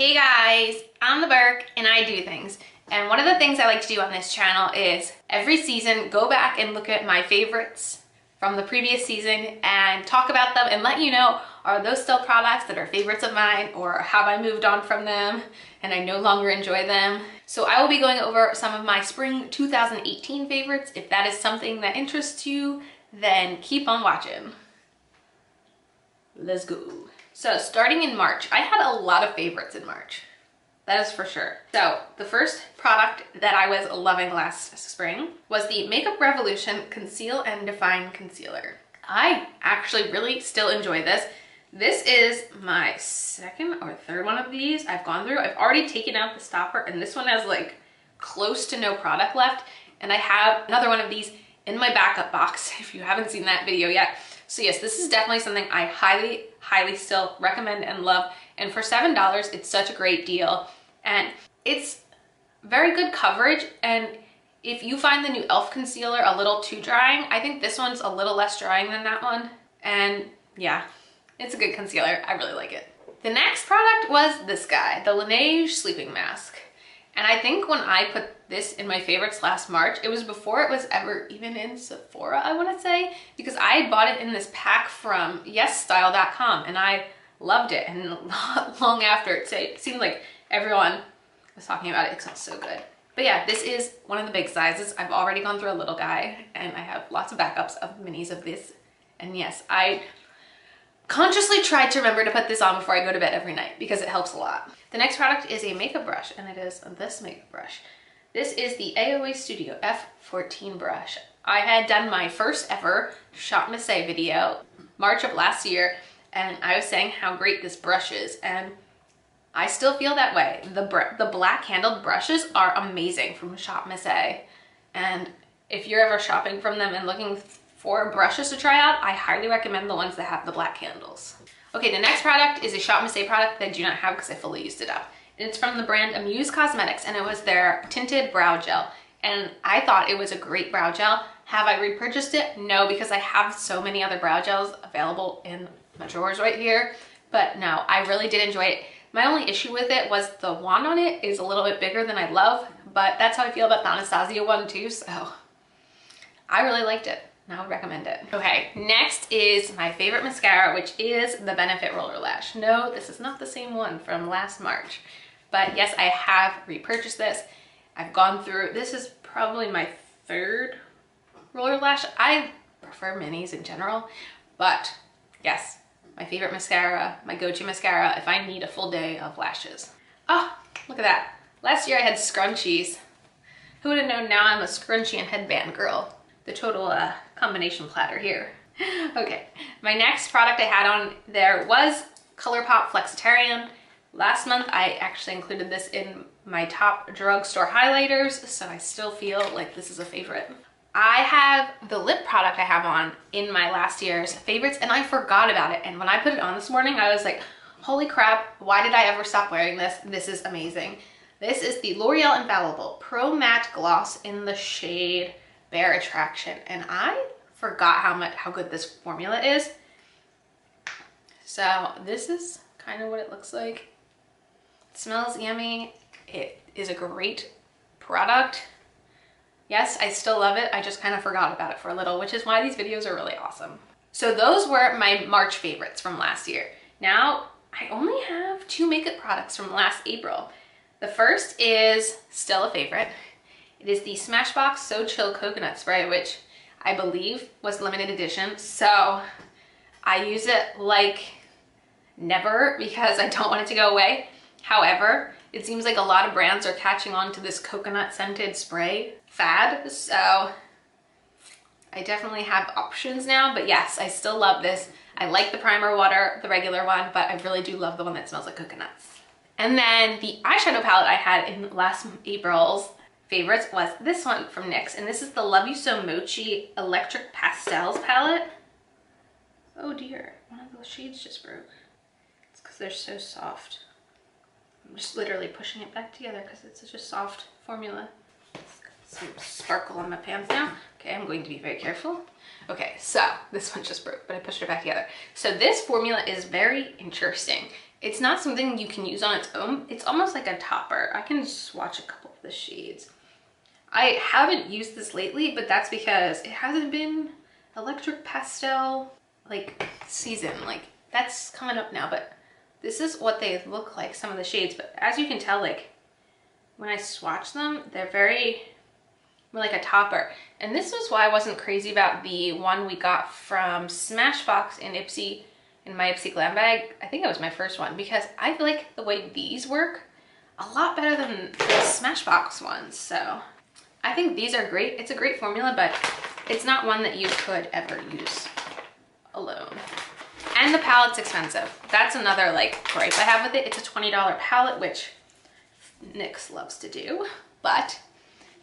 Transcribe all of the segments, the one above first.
Hey guys, I'm the Berk and I do things. And one of the things I like to do on this channel is every season go back and look at my favorites from the previous season and talk about them and let you know are those still products that are favorites of mine or have I moved on from them and I no longer enjoy them. So I will be going over some of my spring 2018 favorites. If that is something that interests you, then keep on watching. Let's go. So starting in March, I had a lot of favorites in March. That is for sure. So the first product that I was loving last spring was the Makeup Revolution Conceal and Define Concealer. I actually really still enjoy this. This is my second or third one of these I've gone through. I've already taken out the stopper and this one has like close to no product left. And I have another one of these in my backup box if you haven't seen that video yet. So yes, this is definitely something I highly, highly still recommend and love. And for $7, it's such a great deal. And it's very good coverage. And if you find the new e.l.f. concealer a little too drying, I think this one's a little less drying than that one. And yeah, it's a good concealer. I really like it. The next product was this guy, the Laneige Sleeping Mask. And I think when I put this in my favorites last March, it was before it was ever even in Sephora, I wanna say, because I bought it in this pack from yesstyle.com and I loved it. And not long after, it seemed like everyone was talking about it. It smells so good. But yeah, this is one of the big sizes. I've already gone through a little guy and I have lots of backups of minis of this. And yes, I consciously tried to remember to put this on before I go to bed every night because it helps a lot. The next product is a makeup brush and it is this makeup brush. This is the AOA Studio F14 brush. I had done my first ever Shop Miss video March of last year and I was saying how great this brush is and I still feel that way. The, the black handled brushes are amazing from Shop Miss and if you're ever shopping from them and looking for brushes to try out, I highly recommend the ones that have the black handles. Okay, the next product is a Shop Miss A product that I do not have because I fully used it up. And It's from the brand Amuse Cosmetics and it was their tinted brow gel. And I thought it was a great brow gel. Have I repurchased it? No, because I have so many other brow gels available in my drawers right here. But no, I really did enjoy it. My only issue with it was the wand on it is a little bit bigger than I love, but that's how I feel about the Anastasia one too, so I really liked it. I would recommend it. Okay, next is my favorite mascara, which is the Benefit Roller Lash. No, this is not the same one from last March, but yes, I have repurchased this. I've gone through, this is probably my third roller lash. I prefer minis in general, but yes, my favorite mascara, my go-to mascara if I need a full day of lashes. Oh, look at that. Last year I had scrunchies. Who would have known now I'm a scrunchie and headband girl the total uh, combination platter here. okay, my next product I had on there was ColourPop Flexitarian. Last month I actually included this in my top drugstore highlighters, so I still feel like this is a favorite. I have the lip product I have on in my last year's favorites and I forgot about it. And when I put it on this morning, I was like, holy crap, why did I ever stop wearing this? This is amazing. This is the L'Oreal Infallible Pro Matte Gloss in the shade Bare Attraction. And I forgot how much how good this formula is. So this is kind of what it looks like. It smells yummy. It is a great product. Yes, I still love it. I just kind of forgot about it for a little, which is why these videos are really awesome. So those were my March favorites from last year. Now, I only have two makeup products from last April. The first is still a favorite. It is the Smashbox So Chill Coconut Spray, which I believe was limited edition. So I use it like never because I don't want it to go away. However, it seems like a lot of brands are catching on to this coconut scented spray fad. So I definitely have options now, but yes, I still love this. I like the primer water, the regular one, but I really do love the one that smells like coconuts. And then the eyeshadow palette I had in last April's favorites was this one from NYX. And this is the Love You So Mochi Electric Pastels palette. Oh dear, one of those shades just broke. It's because they're so soft. I'm just literally pushing it back together because it's such a soft formula. Some sparkle on my pants now. Okay, I'm going to be very careful. Okay, so this one just broke, but I pushed it back together. So this formula is very interesting. It's not something you can use on its own. It's almost like a topper. I can swatch a couple of the shades. I haven't used this lately, but that's because it hasn't been electric pastel like season. Like that's coming up now, but this is what they look like, some of the shades. But as you can tell, like when I swatch them, they're very like a topper. And this was why I wasn't crazy about the one we got from Smashbox in Ipsy, in my Ipsy Glam bag. I think it was my first one because I like the way these work a lot better than the Smashbox ones. So I think these are great. It's a great formula, but it's not one that you could ever use alone. And the palette's expensive. That's another like gripe I have with it. It's a $20 palette, which NYX loves to do, but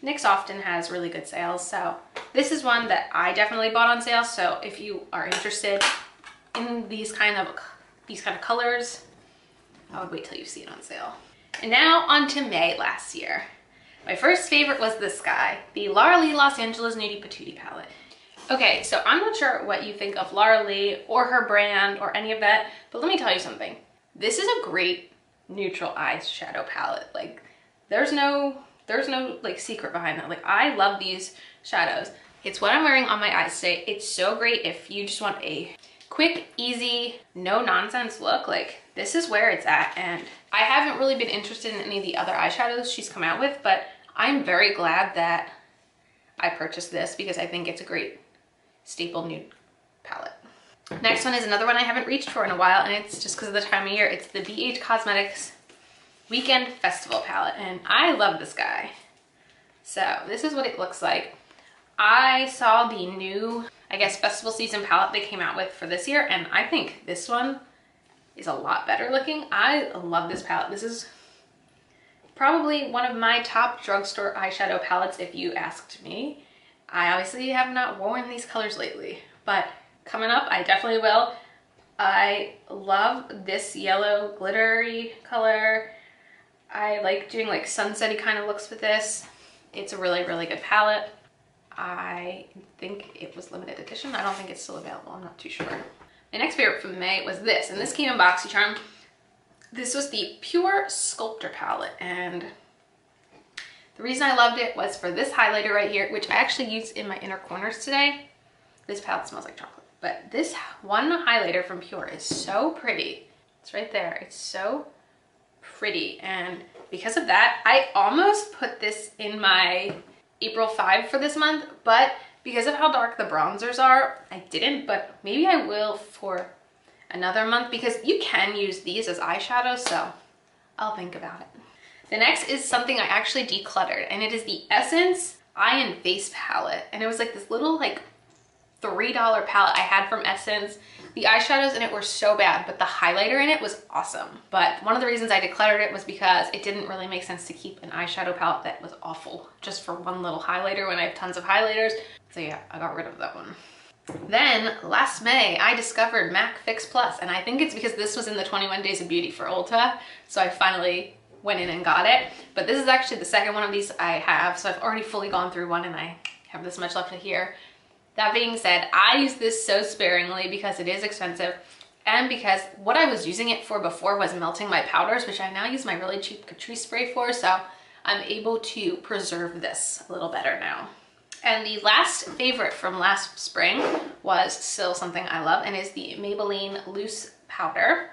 NYX often has really good sales. So this is one that I definitely bought on sale. So if you are interested in these kind of these kind of colors, I would wait till you see it on sale. And now on to May last year. My first favorite was this guy, the Laura Lee Los Angeles Nudie Patootie palette. Okay, so I'm not sure what you think of Laura Lee or her brand or any of that, but let me tell you something. This is a great neutral eyeshadow palette. Like, there's no, there's no like secret behind that. Like, I love these shadows. It's what I'm wearing on my eyes today. It's so great if you just want a quick, easy, no nonsense look. Like, this is where it's at. And I haven't really been interested in any of the other eyeshadows she's come out with, but I'm very glad that I purchased this because I think it's a great staple nude palette. Next one is another one I haven't reached for in a while and it's just because of the time of year. It's the BH Cosmetics Weekend Festival palette and I love this guy. So this is what it looks like. I saw the new, I guess, festival season palette they came out with for this year and I think this one is a lot better looking. I love this palette. This is probably one of my top drugstore eyeshadow palettes if you asked me. I obviously have not worn these colors lately, but coming up, I definitely will. I love this yellow glittery color. I like doing like sunsetty kind of looks with this. It's a really, really good palette. I think it was limited edition. I don't think it's still available. I'm not too sure. My next favorite from May was this, and this came in BoxyCharm. This was the Pure Sculptor palette, and the reason I loved it was for this highlighter right here, which I actually used in my inner corners today. This palette smells like chocolate, but this one highlighter from Pure is so pretty. It's right there. It's so pretty. And because of that, I almost put this in my April 5 for this month, but because of how dark the bronzers are, I didn't, but maybe I will for another month because you can use these as eyeshadows, so I'll think about it. The next is something I actually decluttered and it is the Essence Eye and Face palette. And it was like this little like $3 palette I had from Essence. The eyeshadows in it were so bad, but the highlighter in it was awesome. But one of the reasons I decluttered it was because it didn't really make sense to keep an eyeshadow palette that was awful just for one little highlighter when I have tons of highlighters. So yeah, I got rid of that one. Then last May, I discovered MAC Fix Plus, and I think it's because this was in the 21 Days of Beauty for Ulta, so I finally went in and got it. But this is actually the second one of these I have, so I've already fully gone through one and I have this much left to here. That being said, I use this so sparingly because it is expensive and because what I was using it for before was melting my powders, which I now use my really cheap Catrice spray for, so I'm able to preserve this a little better now. And the last favorite from last spring was still something I love and is the Maybelline Loose Powder.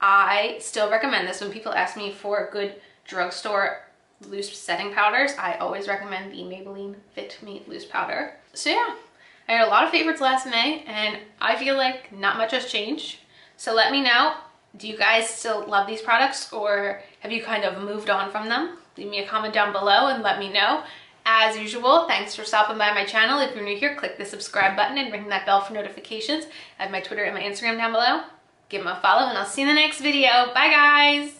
I still recommend this when people ask me for good drugstore loose setting powders. I always recommend the Maybelline Fit Me Loose Powder. So yeah, I had a lot of favorites last May and I feel like not much has changed. So let me know, do you guys still love these products or have you kind of moved on from them? Leave me a comment down below and let me know. As usual, thanks for stopping by my channel. If you're new here, click the subscribe button and ring that bell for notifications. I have my Twitter and my Instagram down below give them a follow and I'll see you in the next video. Bye guys!